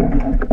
Gracias.